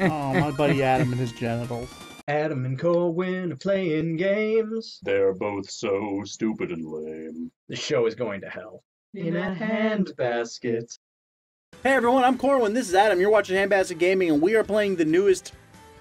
oh, my buddy Adam and his genitals. Adam and Corwin are playing games. They're both so stupid and lame. The show is going to hell. In a handbasket. Hey everyone, I'm Corwin. This is Adam. You're watching Handbasket Gaming, and we are playing the newest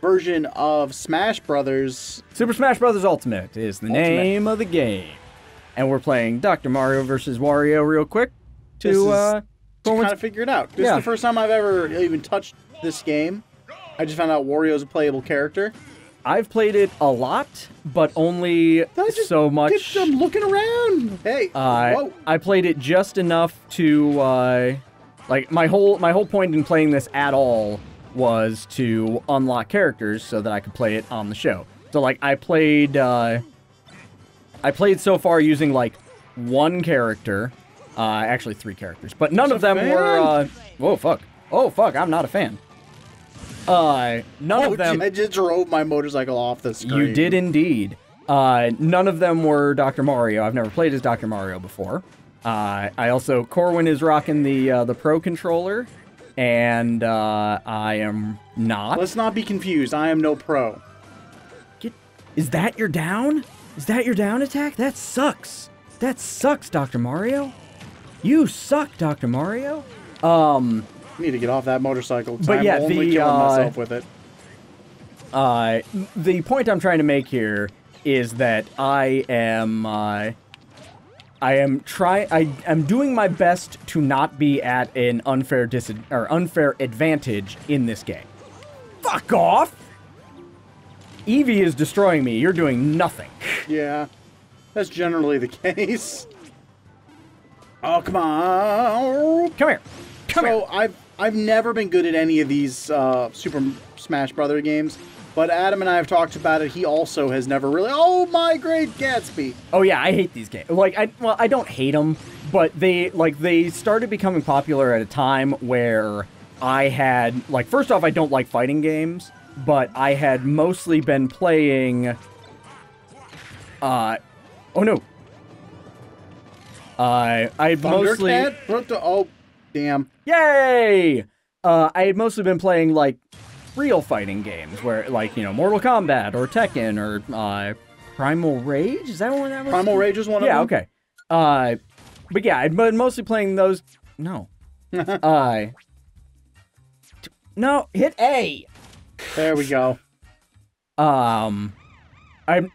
version of Smash Brothers. Super Smash Bros. Ultimate is the Ultimate. name of the game. And we're playing Dr. Mario versus Wario real quick This to is- uh To Corwin's- kind of figure it out. This Yeah. is the first time I've ever even touched this game. I just found out Wario's a playable character. I've played it a lot, but only so much. I'm looking around. Hey, Uh. I played it just enough to uh, like my whole my whole point in playing this at all was to unlock characters so that I could play it on the show. So like I played uh, I played so far using like one character, uh, actually three characters, but none He's of them fan? were. Uh, whoa, fuck! Oh, fuck! I'm not a fan. Uh, none Oh, of them. I just drove my motorcycle off the screen. You did indeed. Uh, none of them were Dr. Mario. I've never played as Dr. Mario before. Uh, I also Corwin is rocking the uh, the Pro controller, and uh, I am not. Let's not be confused. I am no pro. Get, is that your down? Is that your down attack? That sucks. That sucks, Dr. Mario. You suck, Dr. Mario. Um, I need to get off that motorcycle. But I'm yeah, only the, killing uh, myself with it. Uh, the point I'm trying to make here is that I am, uh, I am try, I am doing my best to not be at an unfair dis or unfair advantage in this game. Fuck off! Eevee is destroying me. You're doing nothing. Yeah, that's generally the case. Oh come on! Come here. Come so here. I've I've never been good at any of these uh, Super Smash Brother games, but Adam and I have talked about it. He also has never really. Oh my Great Gatsby! Oh yeah, I hate these games. Like I well, I don't hate them, but they like they started becoming popular at a time where I had like first off, I don't like fighting games, but I had mostly been playing. Uh, oh no. Uh, I mostly Thundercat. Oh, damn! yay. Uh, I had mostly been playing like real fighting games where like you know Mortal Kombat or Tekken or uh, Primal Rage. Is that one that was? Primal Rage is one yeah, of them. Yeah, okay. Uh, but yeah, I'd been mostly playing those. No. uh, no, hit A. There we go. Um, I'm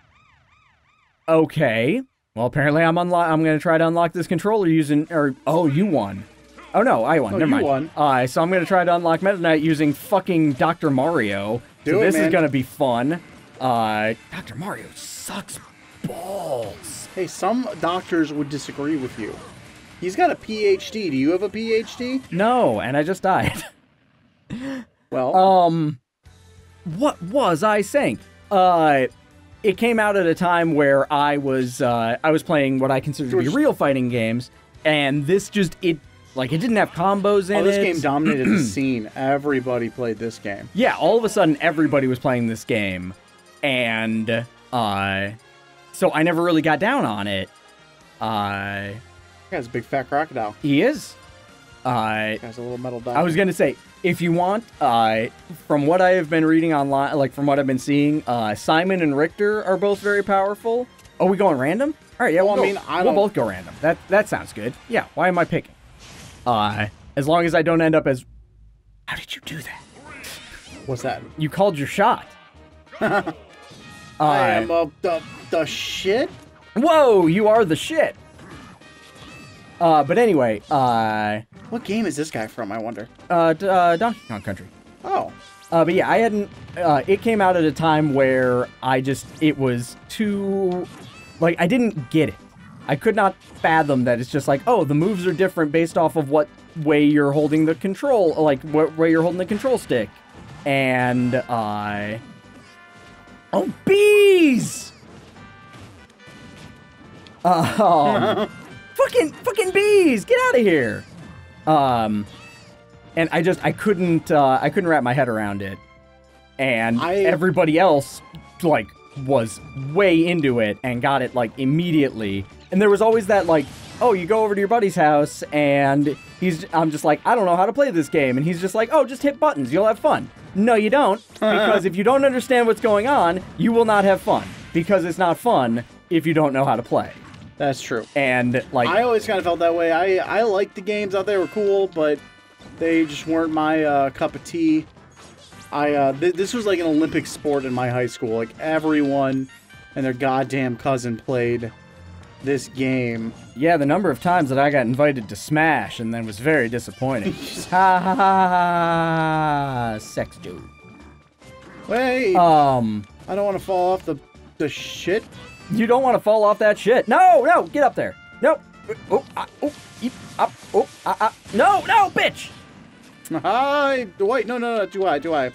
okay. Well, apparently I'm unlock. I'm gonna try to unlock this controller using. Or oh, you won. Oh no, I won. Oh, Never you mind. won. Uh, so I'm gonna try to unlock Meta Knight using fucking Dr. Mario. Do so it, this is gonna be fun. Uh, Dr. Mario sucks balls. Hey, some doctors would disagree with you. He's got a PhD. Do you have a PhD? No, and I just died. Well, Um, what was I saying? Uh, it came out at a time where I was uh, I was playing what I consider to be real fighting games, and this just it like it didn't have combos in it. oh, this it. game dominated the scene. Everybody played this game. yeah, all of a sudden everybody was playing this game, and uh, so I never really got down on it. Uh, Guy's a big fat crocodile. he is. Uh, Guy's a little metal dog. I was gonna say, if you want, uh, from what I have been reading online, like from what I've been seeing, uh, Simon and Richter are both very powerful. Oh, we going random? All right, yeah. Well, We'll I go- mean, I we'll both go random. That that sounds good. Yeah. Why am I picking? Uh, as long as I don't end up as. How did you do that? What's that? You called your shot. uh, I am uh, the the shit. Whoa! You are the shit. Uh, but anyway, uh, What game is this guy from? I wonder. uh, uh, Donkey Kong Country. Oh, Uh, but yeah, I hadn't. Uh, it came out at a time where I just it was too, like I didn't get it. I could not fathom that it's just like, oh, the moves are different based off of what way you're holding the control, like what way you're holding the control stick, and I. oh, bees! Um, fucking fucking bees! Get out of here! Um, and I just I couldn't uh, I couldn't wrap my head around it, and I- everybody else like was way into it and got it like immediately. And there was always that like, oh, you go over to your buddy's house and he's I'm just like I don't know how to play this game, and he's just like, oh, just hit buttons, you'll have fun. No, you don't. Because if you don't understand what's going on, you will not have fun. Because it's not fun if you don't know how to play. That's true. And like I always kind of felt that way. I I liked the games out there were cool, but they just weren't my uh, cup of tea. I uh, th- this was like an Olympic sport in my high school. Like everyone and their goddamn cousin played this game. Yeah, the number of times that I got invited to Smash and then was very disappointing. ha ha ha ha! Sex dude. Wait, Um, I don't want to fall off the the shit. you don't want to fall off that shit. No, no, get up there. Nope. Oh, ah, oh, eep, up, oh, ah, ah. No, no, bitch. Hi, wait, no, no, no. Do I? Do I?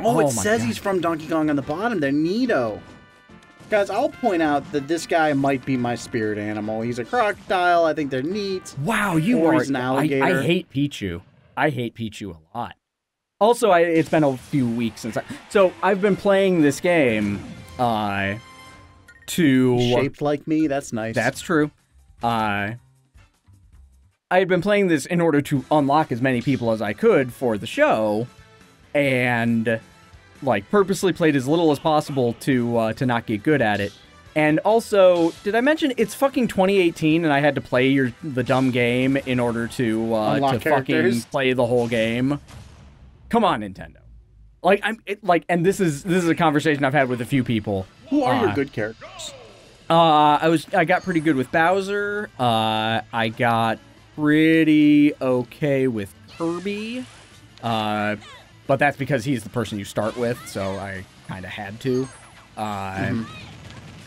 Oh, Oh it says God. he's from Donkey Kong on the bottom. There, neato. Guys, I'll point out that this guy might be my spirit animal. He's a crocodile. I think they're neat. Wow, you Or are. he's an I, alligator. I hate Pichu. I hate Pichu a lot. Also, I, it's been a few weeks since I. So I've been playing this game. Uh, to Shaped like me. That's nice. That's true. Uh, I had been playing this in order to unlock as many people as I could for the show, and like purposely played as little as possible to uh, to not get good at it. And also, did I mention it's fucking 2018 and I had to play your the dumb game in order to uh, to fucking play the whole game? Come on, Nintendo. Like I'm it, like, and this is this is a conversation I've had with a few people. Who are your Uh, good characters? Uh, I was I got pretty good with Bowser. Uh, I got pretty okay with Kirby. Uh, but that's because he's the person you start with, so I kind of had to. Uh,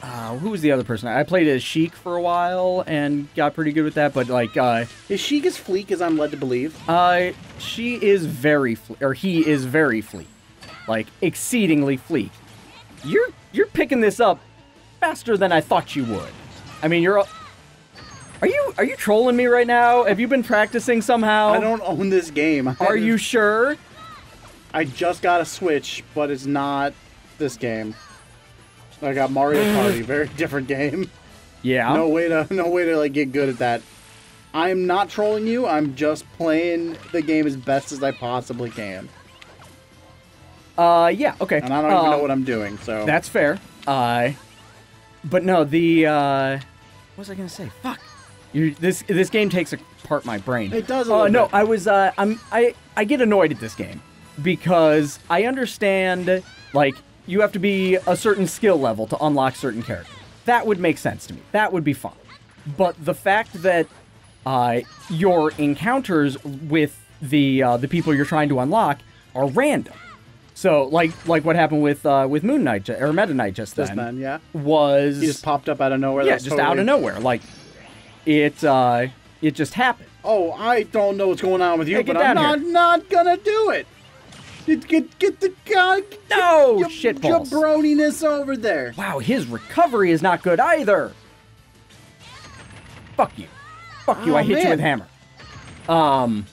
uh, who was the other person? I played as Sheik for a while and got pretty good with that. But like, uh, Is Sheik as fleek as I'm led to believe? uh, she is very fle- or he is very fleek, like exceedingly fleek. You're you're picking this up faster than I thought you would. I mean, you're. Are you are you trolling me right now? Have you been practicing somehow? I don't own this game. Are you sure? I just got a Switch, but it's not this game. I got Mario Party, very different game. Yeah. No way to no way to like get good at that. I'm not trolling you. I'm just playing the game as best as I possibly can, Uh, yeah. Okay. and I don't even Uh, know what I'm doing. So That's fair. Uh, but no, the uh, what was I gonna say? Fuck. You, this this game takes apart my brain. It does a Uh, no, bit. I was uh, I'm I I get annoyed at this game because I understand like you have to be a certain skill level to unlock certain characters. That would make sense to me. That would be fun. But the fact that uh, your encounters with the uh, the people you're trying to unlock are random. So like like what happened with uh, with Moon Knight or Meta Knight just then, just then, yeah, was he just popped up out of nowhere. yeah just out of nowhere like it uh, it just happened. Oh, I don't know what's going on with you, Hey, but I'm not here. not gonna do it. Get get get the guy. No your, shitballs. jabroniness over there. Wow, his recovery is not good either. Fuck you. Fuck you, Oh, I hit you with hammer. Um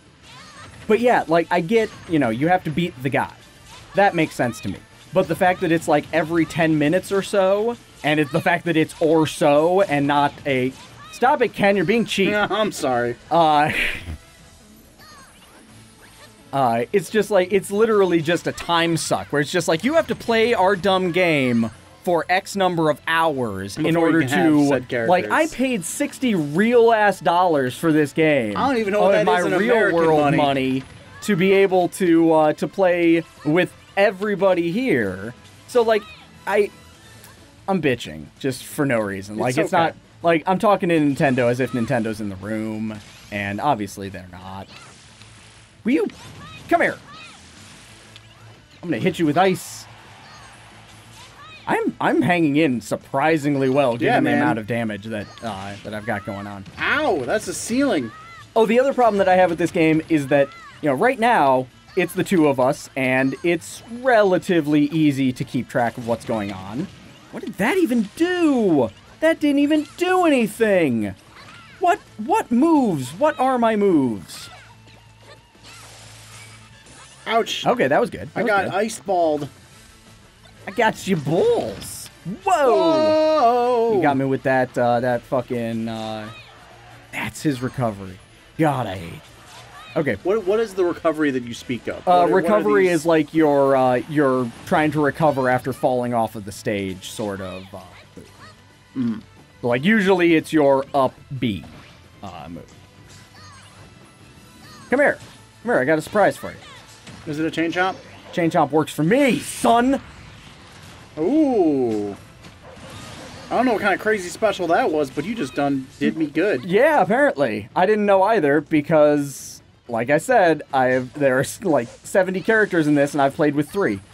But yeah, like I get, you know, you have to beat the guy. That makes sense to me. But the fact that it's like every 10 minutes or so, and it's the fact that it's or so and not a Stop it, Ken, you're being cheap. I'm sorry. Uh, uh, it's just like it's literally just a time suck where it's just like you have to play our dumb game for X number of hours in Before you order to like I paid sixty real ass dollars for this game. I don't even know what that my is in real American world money. to be able to uh, to play with everybody here. So like I I'm bitching just for no reason. Like It's it's okay. not like I'm talking to Nintendo as if Nintendo's in the room, and obviously they're not. Will you come here? I'm gonna hit you with ice. I'm I'm hanging in surprisingly well given Yeah, the amount of damage that uh, that I've got going on. Ow, that's the ceiling. Oh, the other problem that I have with this game is that, you know, right now, it's the two of us, and it's relatively easy to keep track of what's going on. What did that even do? That didn't even do anything! What what moves? What are my moves? Ouch. Okay, that was good. That I was got good. ice balled. I got you balls. Whoa! Whoa! You got me with that uh, that fucking uh, that's his recovery. God, I hate. Okay. What what is the recovery that you speak of? Uh, What recovery is like you're uh, you're trying to recover after falling off of the stage, sort of. Uh, Mm. Like usually it's your up B uh, move. Come here, come here. I got a surprise for you. Is it a chain chomp? Chain chomp works for me, son. Ooh. I don't know what kind of crazy special that was, but you just done did me good. Yeah, apparently. I didn't know either because, like I said, I've there's like 70 characters in this, and I've played with three.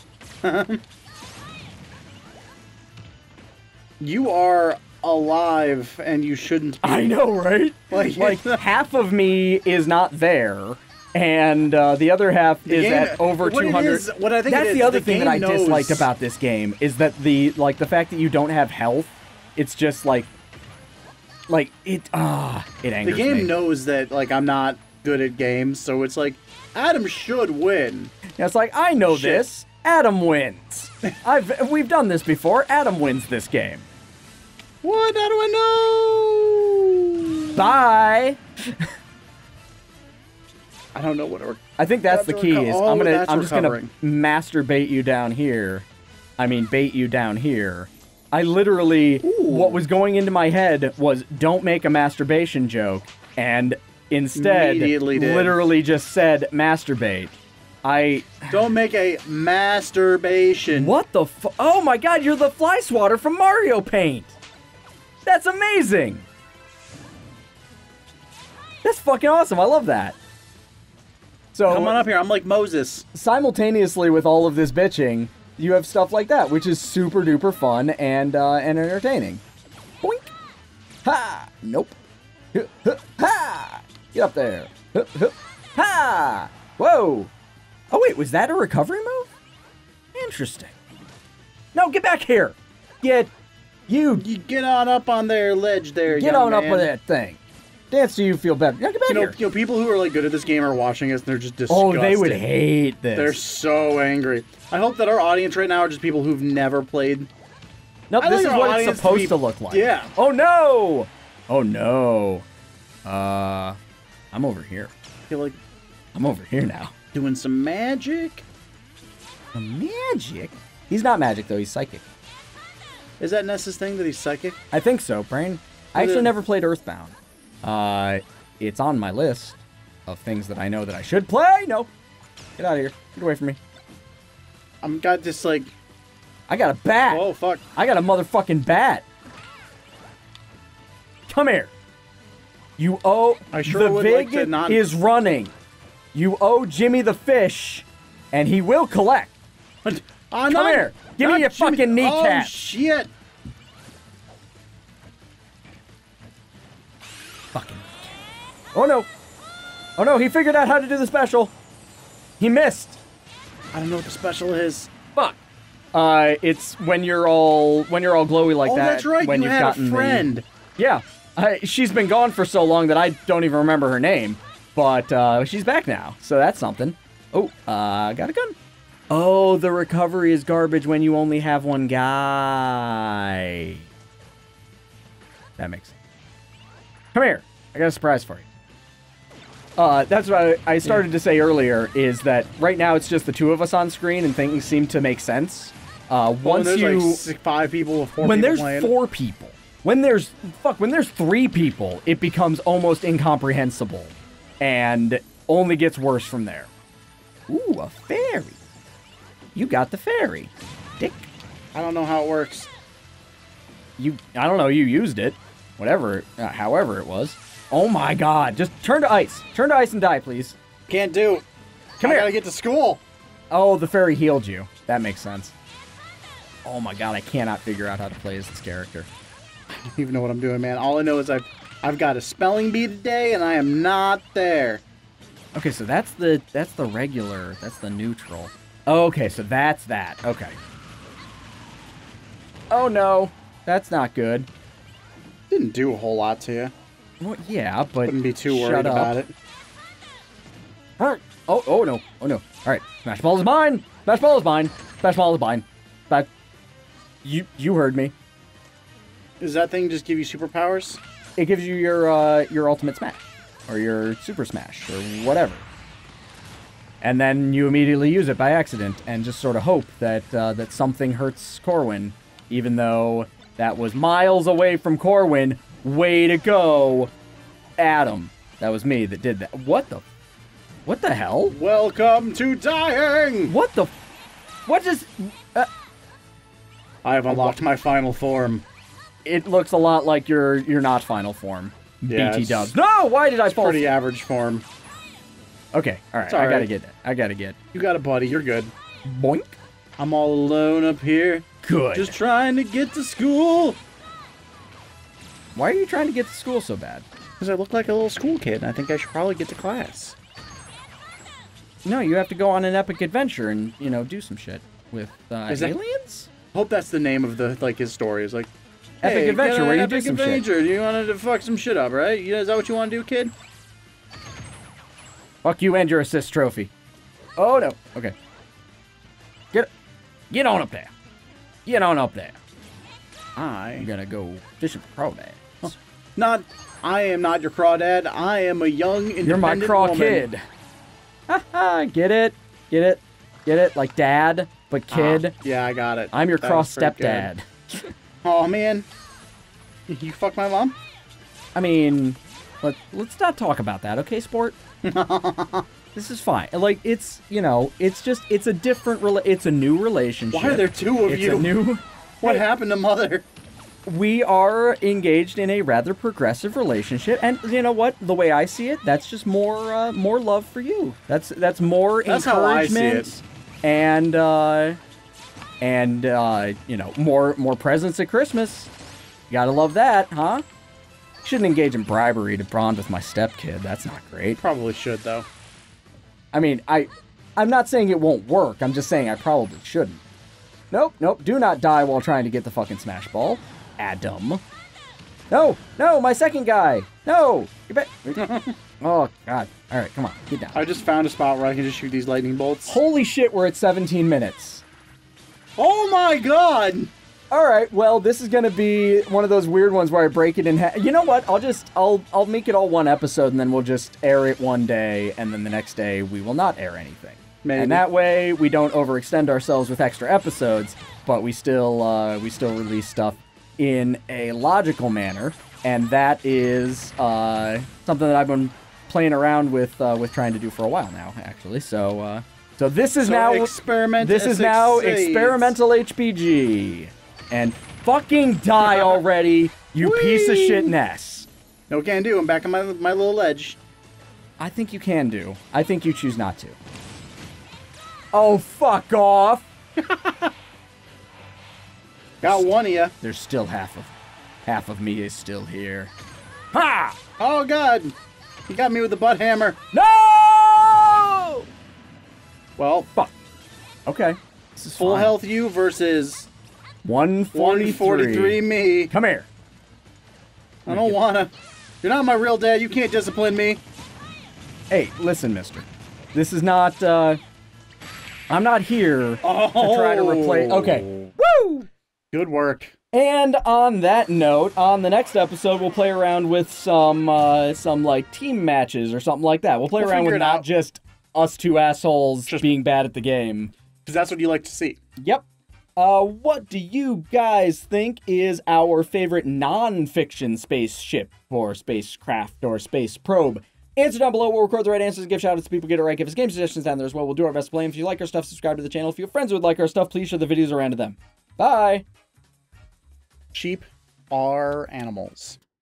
You are alive, and you shouldn't. Be. I know, right? Like- Like, half of me is not there, and uh, the other half The is game- at over what 200. is- what I think That's is, the other the thing that I knows- disliked about this game is that the like the fact that you don't have health. It's just like, like it. Ah, it angers The game me. knows that like I'm not good at games, so it's like Adam should win. Yeah, it's like I know Shit. this. Adam wins. I've we've done this before. Adam wins this game. What? How do I know? Bye. I don't know what. Or- I think that's, That's the key. Is I'm gonna I'm just gonna masturbate you down here. I mean, bait you down here. I literally what was going into my head was don't make a masturbation joke, and instead literally just said masturbate. I don't make a masturbation. what the fu- Oh my god, you're the fly swatter from Mario Paint. That's amazing. That's fucking awesome. I love that. So Come on up here. I'm like Moses. simultaneously with all of this bitching, you have stuff like that, which is super duper fun and uh, and entertaining. Boink. Ha! Nope. Ha! Get up there. Ha! Whoa! Oh wait, was that a recovery move? Interesting. No, get back here. Get you You get on up on their ledge there. get on up man. with that thing. Dance till you feel better. Yeah, You know, here. you know, people who are like good at this game are watching us, and they're just disgusted. Oh, they would hate this. They're so angry. I hope that our audience right now are just people who've never played. Nope, I this is what it's audience to supposed be- to look like. Yeah. Oh no! Oh no. Uh, I'm over here. I Feel like I'm over here now. doing some magic. Magic? He's not magic though. He's psychic. Is that Ness's thing that he's psychic? I think so, Brain. I actually never played Earthbound. Uh, it's on my list of things that I know that I should play. No, get out of here. Get away from me. I'm got this like. I got a bat. Oh fuck! I got a motherfucking bat. Come here. You owe. I sure the Vig like not- is running. You owe Jimmy the fish, and he will collect. Oh, Come not- here. Give me your Jimmy- fucking kneecap. Oh shit! Fucking. Oh no. Oh no. He figured out how to do the special. He missed. I don't know what the special is. Fuck. Uh, it's when you're all when you're all glowy like oh, that. that's right. When you have had gotten a the- friend. Yeah, I, she's been gone for so long that I don't even remember her name. But uh, she's back now, so that's something. Oh, uh, got a gun. Oh, the recovery is garbage when you only have one guy. That makes sense. Come here. I got a surprise for you. Uh, that's what I, I started to say earlier. Is that right now it's just the two of us on screen and things seem to make sense. Uh, Well, once there's you like six, five people with four when people there's playing. four people when there's fuck when there's three people it becomes almost incomprehensible and only gets worse from there ooh a fairy you got the fairy dick I don't know how it works. you i don't know you used it whatever uh, however it was oh my god just turn to ice turn to ice and die please Can't do. Come I here. gotta get to school. oh the fairy healed you that makes sense oh my god i cannot figure out how to play as this character I don't even know what I'm doing, man. All I know is I've I've got a spelling bee today, and I am not there. Okay, so that's the that's the regular, that's the neutral. Okay, so that's that. Okay. Oh no, that's not good. Didn't do a whole lot to you. Well, yeah, but Wouldn't be too worried about it. Alright. Oh, oh no, oh no. All right, smash ball is mine. Smash ball is mine. Smash ball is mine. But you you heard me. Does that thing just give you superpowers? It gives you your uh your ultimate smash or your super smash or whatever. and then you immediately use it by accident and just sort of hope that uh, that something hurts Corwin, even though that was miles away from Corwin. Way to go, Adam. That was me that did that. What the? What the hell? Welcome to dying! What the? What does? Uh, I have unlocked my final form. it looks a lot like your your not final form. Yeah, BT dubs. No, why did I fall? Pretty average form. Okay, all right. all I gotta get it. I gotta get You got a buddy, you're good. boink. I'm all alone up here, Good. just trying to get to school. why are you trying to get to school so bad? Because I look like a little school kid, and I think I should probably get to class. No, you have to go on an epic adventure and you know do some shit with uh, Is that- aliens. Hope that's the name of the like his story. Is like Epic hey, adventure where an you do epic some shit. You wanted to fuck some shit up, right? You- Is that what you want to do, kid? Fuck you and your assist trophy. Oh no. Okay. Get on up there. Get on up there. I'm gonna go fishing for crawdads. not. I am not your crawdad. I am a young independent You're my craw woman. kid. Get it? Get it? Get it? Like dad, but Ah, kid. yeah, I got it. I'm your That cross stepdad. Oh man, you fuck my mom? I mean, let, let's not talk about that, okay, sport? this is fine. Like, it's, you know, it's just, it's a different, rela- it's a new relationship. Why are there two of it's you? a new, what happened to mother? we are engaged in a rather progressive relationship and you know what the way i see it that's just more uh, more love for you that's that's more That's how I see encouragement it. and uh and uh you know more more presents at christmas you gotta love that huh shouldn't engage in bribery to bond with my stepkid that's not great Probably should though. I mean i i'm not saying it won't work. I'm just saying i probably shouldn't. Nope nope. Do not die while trying to get the fucking smash ball. Adam. No no my second guy. No. You bet. Oh god. All right come on. Get down. I just found a spot where I can just shoot these lightning bolts. holy shit we're at 17 minutes. Oh my god! All right well this is gonna be one of those weird ones where i break it in half you know what i'll just i'll i'll make it all one episode and then we'll just air it one day and then the next day we will not air anything Maybe. and that way we don't overextend ourselves with extra episodes but we still uh, we still release stuff in a logical manner and that is uh, something that i've been playing around with uh, with trying to do for a while now actually so uh, so this is So now experiment. this is now experimental HBG. And fucking die already, you piece of shit Ness. No can do. I'm back on my my little ledge. I think you can do. I think you choose not to. Oh, fuck off. Got one of you. There's still half of half of me is still here. Ha! Oh god, he got me with the butt hammer. No! Well, Fuck. Okay. This is full fine. health you versus 143. 143 me. Come here. I don't wanna. You're not my real dad. You can't discipline me. Hey, listen, mister. This is not, uh. I'm not here Oh. to try to replace. Okay. Woo! Good work. And on that note, on the next episode, we'll play around with some, uh, some like team matches or something like that. We'll play We'll around with not out. just us two assholes Just- being bad at the game. Because that's what you like to see. Yep. Uh, what do you guys think is our favorite non-fiction spaceship or spacecraft or space probe? Answer down below. We'll record the right answers give shout outs to people get it right. Give us game suggestions down there as well. We'll do our best to play. If you like our stuff, subscribe to the channel. If you have friends would like our stuff, please share the videos around to them. Bye. Sheep are animals.